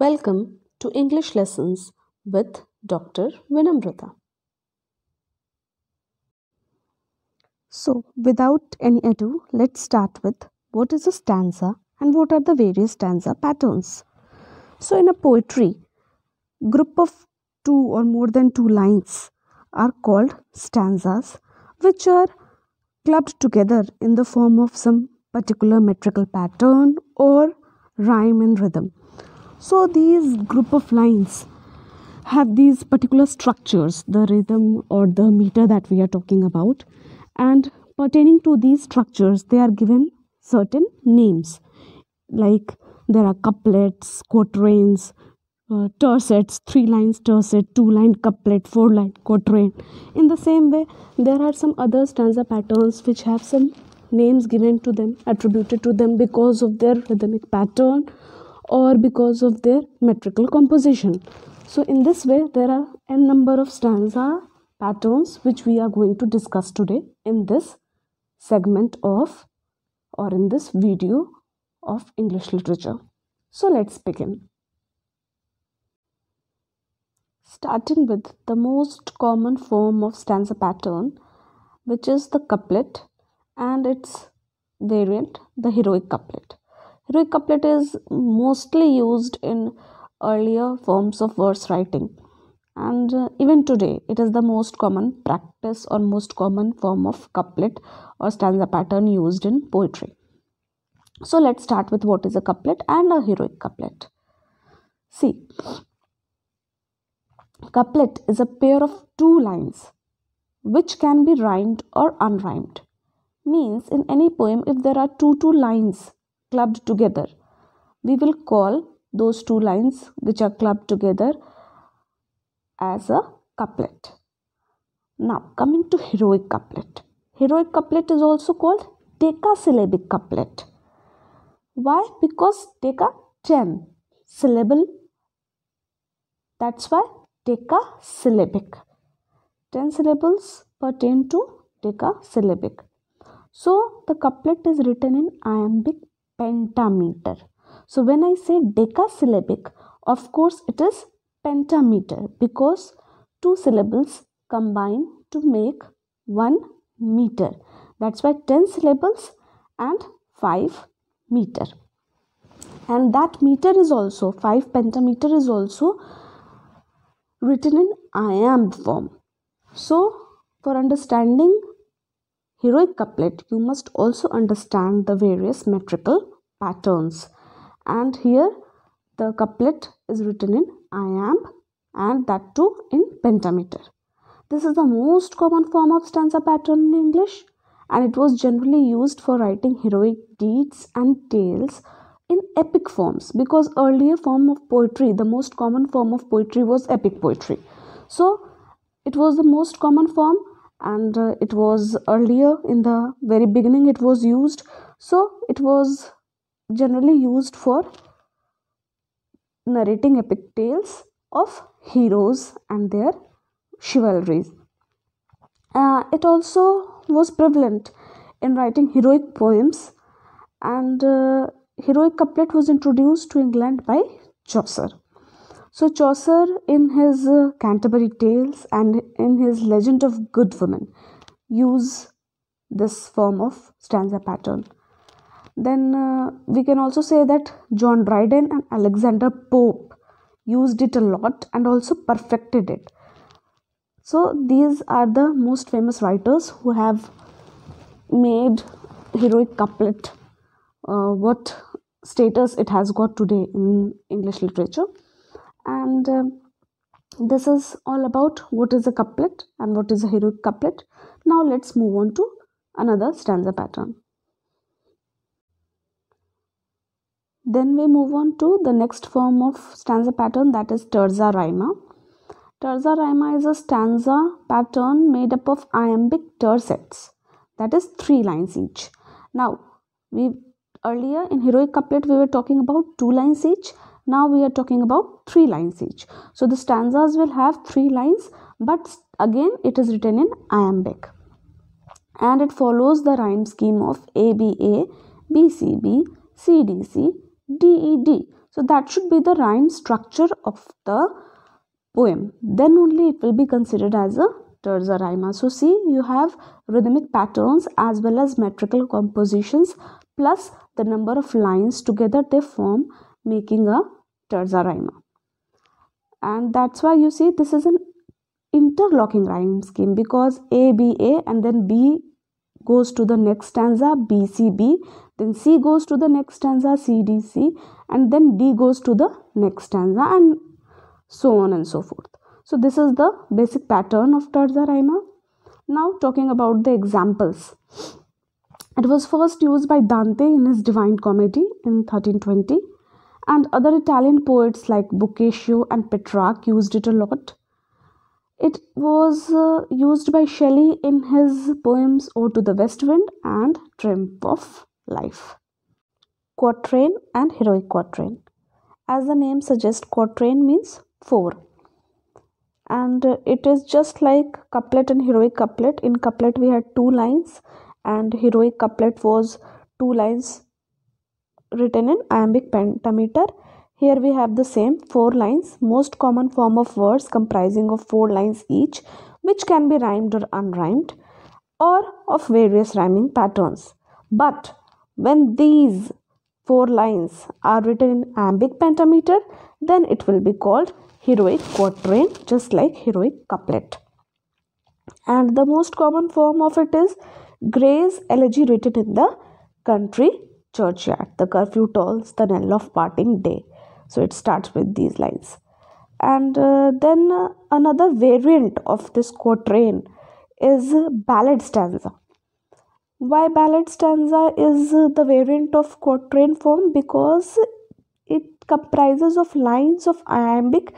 Welcome to English Lessons with Dr. Vinamrata. So, without any ado, let's start with what is a stanza and what are the various stanza patterns. So, in a poetry, group of two or more than two lines are called stanzas, which are clubbed together in the form of some particular metrical pattern or rhyme and rhythm. So these group of lines have these particular structures, the rhythm or the meter that we are talking about, and pertaining to these structures, they are given certain names like there are couplets, quatrains, uh, tercets, three lines tercet, two line couplet, four line quatrain. In the same way, there are some other stanza patterns which have some names given to them, attributed to them because of their rhythmic pattern or because of their metrical composition. So, in this way, there are n number of stanza patterns which we are going to discuss today in this segment of or in this video of English literature. So, let's begin. Starting with the most common form of stanza pattern, which is the couplet and its variant, the heroic couplet. Heroic couplet is mostly used in earlier forms of verse writing, and uh, even today, it is the most common practice or most common form of couplet or stanza pattern used in poetry. So, let's start with what is a couplet and a heroic couplet. See, couplet is a pair of two lines which can be rhymed or unrhymed means in any poem if there are two two lines clubbed together. We will call those two lines which are clubbed together as a couplet. Now coming to heroic couplet. Heroic couplet is also called decasyllabic couplet. Why? Because deca 10 syllable. That's why decasyllabic 10 syllables pertain to decasyllabic so the couplet is written in iambic pentameter. So when I say decasyllabic, of course it is pentameter because two syllables combine to make one meter. That's why 10 syllables and 5 meter. And that meter is also 5 pentameter is also written in iamb form. So for understanding heroic couplet, you must also understand the various metrical patterns. And here the couplet is written in iamb and that too in pentameter. This is the most common form of stanza pattern in English and it was generally used for writing heroic deeds and tales in epic forms because earlier form of poetry the most common form of poetry was epic poetry so it was the most common form and uh, it was earlier in the very beginning it was used. So it was generally used for narrating epic tales of heroes and their chivalries. Uh, it also was prevalent in writing heroic poems and uh, heroic couplet was introduced to england by chaucer so Chaucer, in his uh, Canterbury Tales and in his Legend of Good Women, use this form of stanza pattern. Then uh, we can also say that John Dryden and Alexander Pope used it a lot and also perfected it. So these are the most famous writers who have made heroic couplet uh, what status it has got today in English literature and uh, this is all about what is a couplet and what is a heroic couplet. Now let's move on to another stanza pattern. Then we move on to the next form of stanza pattern that is terza rima terza rima is a stanza pattern made up of iambic tercets that is three lines each. Now we earlier in heroic couplet we were talking about two lines each now we are talking about three lines each so the stanzas will have three lines but again it is written in iambic and it follows the rhyme scheme of ABA, BCB, CDC, DED. So that should be the rhyme structure of the poem. Then only it will be considered as a terza rima. So see you have rhythmic patterns as well as metrical compositions plus the number of lines together they form making a terza rima. And that's why you see this is an interlocking rhyme scheme because A, B, A and then B goes to the next stanza, B, C, B, then C goes to the next stanza, C, D, C, and then D goes to the next stanza, and so on and so forth. So, this is the basic pattern of terza rima. Now, talking about the examples. It was first used by Dante in his Divine Comedy in 1320, and other Italian poets like Boccaccio and Petrarch used it a lot. It was uh, used by Shelley in his poems Ode to the West Wind and Triumph of Life. Quatrain and heroic quatrain. As the name suggests, quatrain means four. And uh, it is just like couplet and heroic couplet. In couplet, we had two lines, and heroic couplet was two lines written in iambic pentameter here we have the same four lines, most common form of words comprising of four lines each, which can be rhymed or unrhymed, or of various rhyming patterns. But when these four lines are written in iambic pentameter, then it will be called heroic quatrain, just like heroic couplet. And the most common form of it is Gray's elegy written in the country churchyard. The curfew tolls the knell of parting day. So it starts with these lines. And uh, then uh, another variant of this quatrain is ballad stanza. Why ballad stanza is the variant of quatrain form? Because it comprises of lines of iambic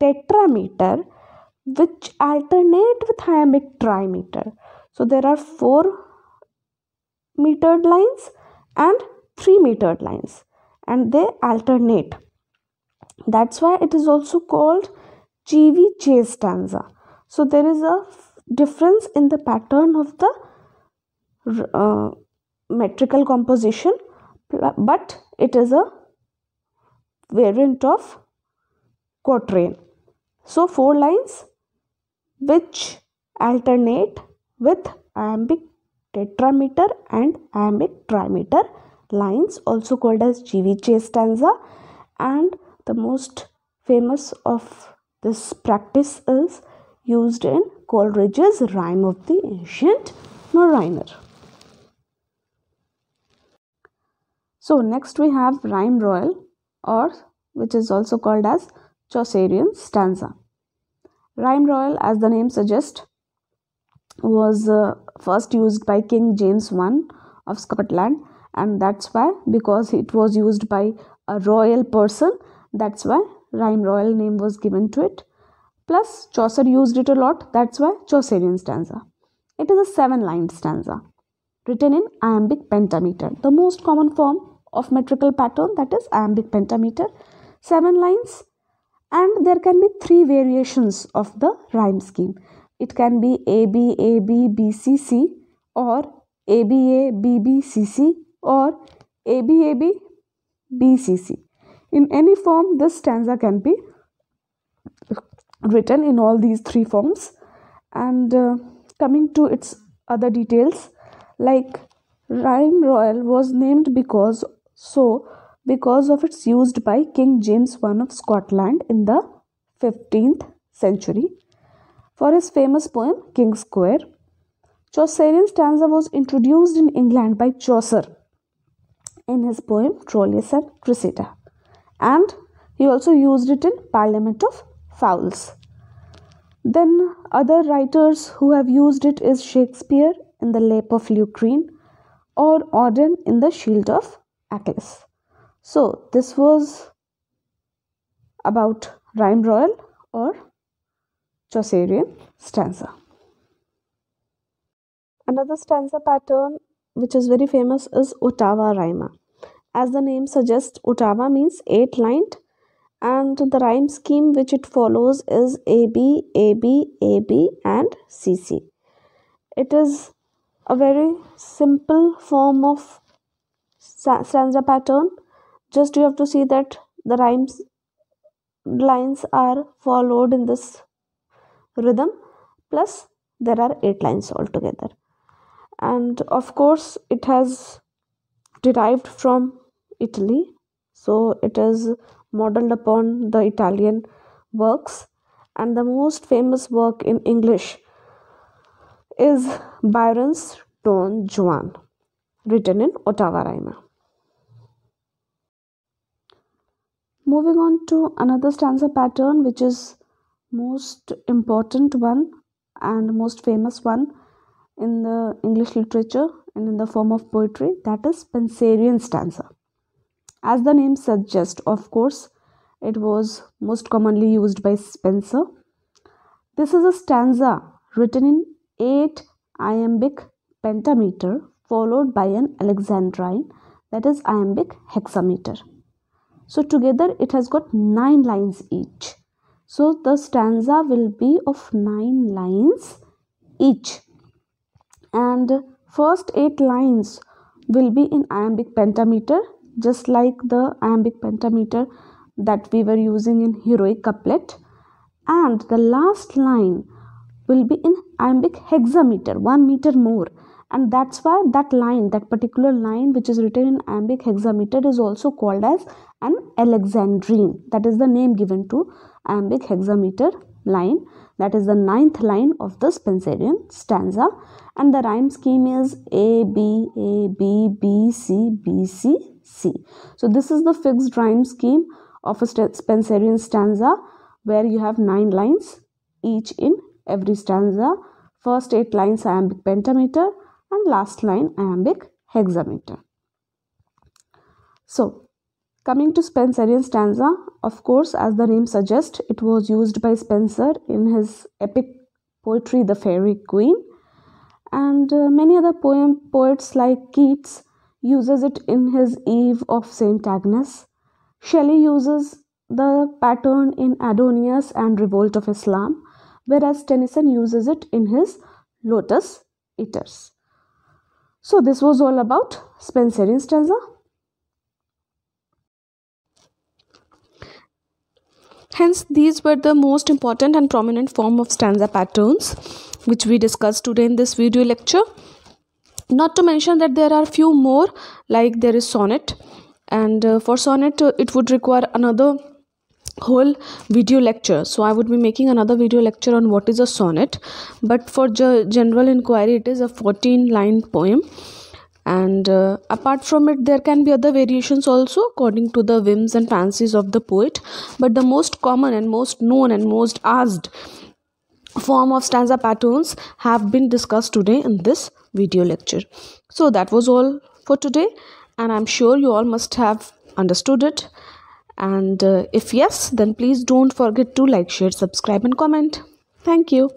tetrameter which alternate with iambic trimeter. So there are four metered lines and three metered lines and they alternate that's why it is also called Chevy Chase stanza. So there is a difference in the pattern of the uh, metrical composition, but it is a variant of quatrain. So four lines which alternate with iambic tetrameter and iambic trimeter lines also called as Chevy Chase stanza and the most famous of this practice is used in Coleridge's Rime of the Ancient Mariner. So next we have Rhyme Royal or which is also called as Chaucerian stanza. Rhyme Royal as the name suggests was uh, first used by King James I of Scotland and that's why because it was used by a royal person that's why rhyme royal name was given to it. Plus chaucer used it a lot that's why chaucerian stanza. It is a seven lined stanza written in iambic pentameter the most common form of metrical pattern that is iambic pentameter. Seven lines and there can be three variations of the rhyme scheme it can be a b a b b c c or a b a b b c c or a b a b b c c in any form, this stanza can be written in all these three forms. And uh, coming to its other details, like Rhyme Royal was named because so because of its used by King James I of Scotland in the 15th century for his famous poem King's Quair. Chaucerian stanza was introduced in England by Chaucer in his poem Troilus and Cressida and he also used it in Parliament of Fowls. Then other writers who have used it is Shakespeare in the Lap of Lucrece or Auden in the Shield of Achilles. So this was about rhyme royal or Chaucerian stanza. Another stanza pattern which is very famous is Ottava rima. As the name suggests, Ottava means eight lined and the rhyme scheme which it follows is AB, AB, AB and CC. It is a very simple form of stanza pattern. Just you have to see that the rhymes lines are followed in this rhythm plus there are eight lines altogether. And of course it has derived from italy. So it is modeled upon the italian works. And the most famous work in english is byron's don juan written in ottava rima moving on to another stanza pattern which is most important one and most famous one in the english literature and in the form of poetry that is spenserian stanza. As the name suggests of course it was most commonly used by spenser this is a stanza written in 8 iambic pentameter followed by an alexandrine that is iambic hexameter. So together it has got nine lines each. So the stanza will be of nine lines each. And first eight lines will be in iambic pentameter just like the iambic pentameter that we were using in heroic couplet. And the last line will be in iambic hexameter 1 meter more. And that's why that line that particular line which is written in iambic hexameter is also called as an alexandrine. That is the name given to iambic hexameter line that is the ninth line of the spenserian stanza. And the rhyme scheme is a b a b b c b c c. So this is the fixed rhyme scheme of a spenserian stanza where you have nine lines each in every stanza. First eight lines iambic pentameter and last line iambic hexameter. So, coming to Spenserian stanza, of course, as the name suggests, it was used by Spenser in his epic poetry, The Faerie Queene, and uh, many other poem poets like Keats uses it in his Eve of Saint Agnes. Shelley uses the pattern in Adonais and Revolt of Islam, whereas Tennyson uses it in his Lotus Eaters. So this was all about Spenserian stanza. Hence, these were the most important and prominent form of stanza patterns which we discussed today in this video lecture. Not to mention that there are few more like there is sonnet. And uh, for sonnet uh, it would require another whole video lecture. So i would be making another video lecture on what is a sonnet. But for general inquiry it is a 14 line poem and uh, apart from it there can be other variations also according to the whims and fancies of the poet. But the most common and most known and most asked form of stanza patterns have been discussed today in this video lecture. So that was all for today. And i'm sure you all must have understood it. And uh, if yes then please don't forget to like share subscribe and comment. Thank you